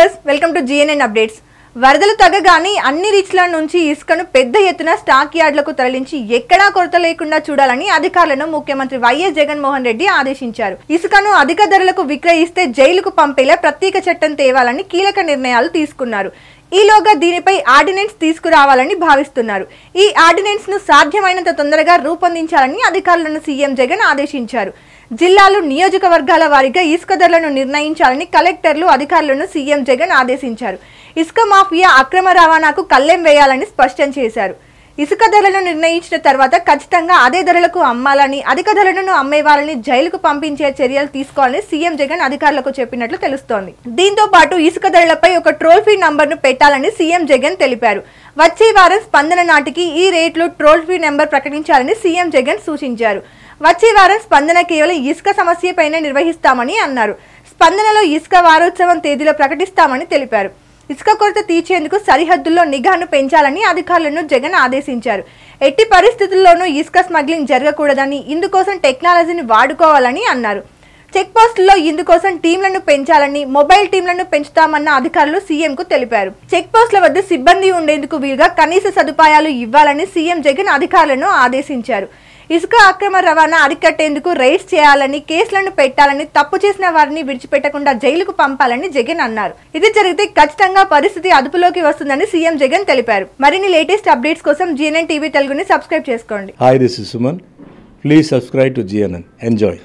Viewers welcome to GNN updates వరదలు తగ్గగానే అన్ని రీచ్ల నుంచి ఇసుకను పెద్ద ఎత్తున స్టాక్ యార్డులకు తరలించి ఎక్కడా కొరత లేకుండా చూడాలని అధికారులను ముఖ్యమంత్రి వైఎస్ జగన్మోహన్ రెడ్డి ఆదేశించారు. ఇసుకను అధిక ధరలకు విక్రయిస్తే జైలుకు పంపేలా ప్రత్యేక చట్టం తేవాలని కీలక నిర్ణయాలు తీసుకున్నారు. ఈలోగా దీనిపై ఆర్డినెన్స్ తీసుకురావాలని భావిస్తున్నారు. ఈ ఆర్డినెన్స్ను సాధ్యమైనంత తొందరగా రూపొందించాలని అధికారులను సీఎం జగన్ ఆదేశించారు. జిల్లాలు నియోజకవర్గాల వారీగా ఇసుక ధరలను నిర్ణయించాలని కలెక్టర్లు అధికారులను సీఎం జగన్ ఆదేశించారు. ఇసుక మాఫియా అక్రమ రవాణాకు కళ్ళెం వేయాలని స్పష్టం చేశారు. ఇసుక ధరలను నిర్ణయించిన తర్వాత ఖచ్చితంగా అదే ధరలకు అమ్మాలని అధిక ధరలను అమ్మే వాళ్ళని జైలుకు పంపించే చర్యలు తీసుకోవాలని సీఎం జగన్ అధికారులకు చెప్పినట్లు తెలుస్తోంది. దీంతో పాటు ఇసుక ధరలపై ఒక ట్రోల్ ఫీ నంబర్ను పెట్టాలని సీఎం జగన్ తెలిపారు. వచ్చే వారం స్పందన నాటికి ఈ రేట్లు ట్రోల్ ఫీ నెంబర్ ప్రకటించాలని సీఎం జగన్ సూచించారు. వచ్చే వారం స్పందన కేవలం ఇసుక సమస్యపైనే నిర్వహిస్తామని అన్నారు. స్పందనలో ఇసుక వారోత్సవం తేదీలో ప్రకటిస్తామని తెలిపారు. ఇసుక కొరత తీర్చేందుకు సరిహద్దుల్లో నిఘాను పెంచాలని అధికారులను జగన్ ఆదేశించారు. ఎట్టి పరిస్థితుల్లోనూ ఇసుక స్మగ్లింగ్ జరగకూడదని ఇందుకోసం టెక్నాలజీని వాడుకోవాలని అన్నారు. చెక్ పోస్టుల్లో ఇందుకోసం టీంలను పెంచాలని మొబైల్ టీంలను పెంచుతామన్న అధికారులు సీఎంకు తెలిపారు. చెక్ పోస్టుల వద్ద సిబ్బంది ఉండేందుకు వీలుగా కనీస సదుపాయాలు ఇవ్వాలని సీఎం జగన్ అధికారులను ఆదేశించారు. ఇసుక అక్రమ రవాణా అరికట్టేందుకు రైడ్స్ చేయాలని కేసులను పెట్టాలని తప్పు చేసిన వారిని విడిచిపెట్టకుండా జైలుకు పంపాలని జగన్ అన్నారు. ఇది జరిగితే ఖచ్చితంగా పరిస్థితి అదుపులోకి వస్తుందని సీఎం జగన్ తెలిపారు. మరిన్ని లేటెస్ట్ అప్డేట్స్ కోసం జీఎన్ఎన్ టీవీ తెలుగుని సబ్స్క్రైబ్ చేసుకోండి. Hi this is Suman please subscribe to GNN. Enjoy